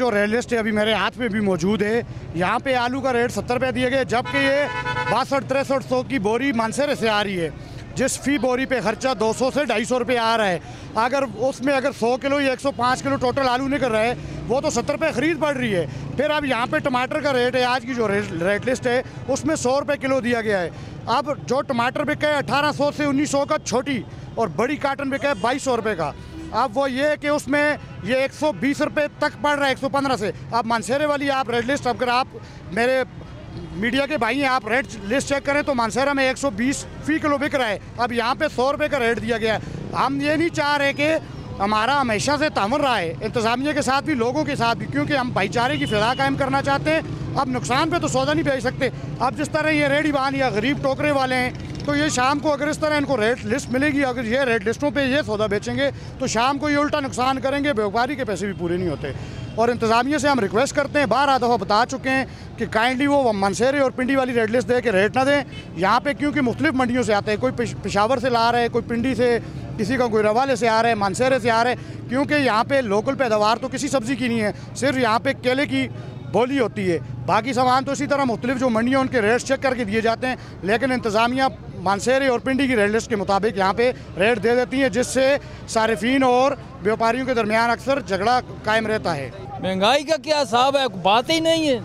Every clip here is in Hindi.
जो रेल लिस्ट है अभी मेरे हाथ में भी मौजूद है, यहाँ पे आलू का रेट सत्तर रुपये दिए गए, जबकि ये बासठ, तिरसठ, सौ की बोरी मानसेरे से आ रही है, जिस फ़ी बोरी पे खर्चा 200 से ढाई सौ रुपये आ रहा है। अगर उसमें अगर 100 किलो या 105 किलो टोटल आलू निकल रहा है, वो तो सत्तर रुपये ख़रीद पड़ रही है। फिर अब यहाँ पे टमाटर का रेट है, आज की जो रेट लिस्ट है, उसमें सौ रुपये किलो दिया गया है। अब जो टमाटर बिका है सौ से उन्नीस सौ का छोटी, और बड़ी काटन बिका है बाईस सौ रुपये का। अब वो ये कि उसमें ये एक सौ बीस रुपये तक पड़ रहा है, एक सौ पंद्रह से। अब मानसेरे वाली आप रेड लिस्ट अगर आप मेरे मीडिया के भाई हैं, आप रेट लिस्ट चेक करें तो मानसेरा में 120 फ़ी किलो बिक रहा है। अब यहाँ पे सौ रुपये का रेट दिया गया है। हम ये नहीं चाह रहे कि हमारा हमेशा से तामर रहा है, इंतज़ामिया के साथ भी, लोगों के साथ भी, क्योंकि हम भाईचारे की फिजा कायम करना चाहते हैं। अब नुकसान पे तो सौदा नहीं भेज सकते। अब जिस तरह ये रेडी बान या गरीब टोकरे वाले हैं तो ये शाम को अगर इस तरह इनको रेट लिस्ट मिलेगी, अगर ये रेट लिस्टों पे ये सौदा बेचेंगे तो शाम को ये उल्टा नुकसान करेंगे व्यापारी के पैसे भी पूरे नहीं होते। और इंतज़ामिया से हम रिक्वेस्ट करते हैं बारह दफ़ा बता चुके हैं कि काइंडली वो मनसेरे और पिंडी वाली रेड लिस्ट दे के रेट ना दें। यहाँ पे क्योंकि मुख्तलिफ़ मंडियों से आते हैं, कोई पिशावर से ला रहे हैं, कोई पिंडी से, किसी का कोई रवाले से आ रहे हैं मानसेरे से आ रहे हैं, क्योंकि यहाँ पे लोकल पैदावार तो किसी सब्ज़ी की नहीं है, सिर्फ़ यहाँ पे केले की बोली होती है। बाकी सामान तो इसी तरह मुख्तलिफ़ जो मंडियाँ उनके रेट्स चेक करके दिए जाते हैं, लेकिन इंतज़ामिया मानसेरे और पिंडी की रेट लिस्ट के मुताबिक यहाँ पे रेट दे देती है जिससे सार्फिन और व्यापारियों के दरमियान अक्सर झगड़ा कायम रहता है। महँगाई का क्या हिसाब है? बात ही नहीं है।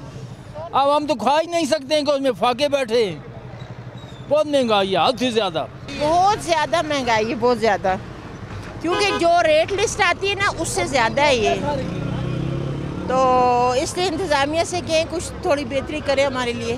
अब हम तो खा ही नहीं सकते हैं उसमें फाके बैठे बहुत महँगाई है हद से ज़्यादा। बहुत ज़्यादा महँगाई है बहुत ज़्यादा। क्योंकि जो रेट लिस्ट आती है ना उससे ज़्यादा है ये। तो इसलिए इंतज़ामिया से कहें कुछ थोड़ी बेहतरी करें हमारे लिए।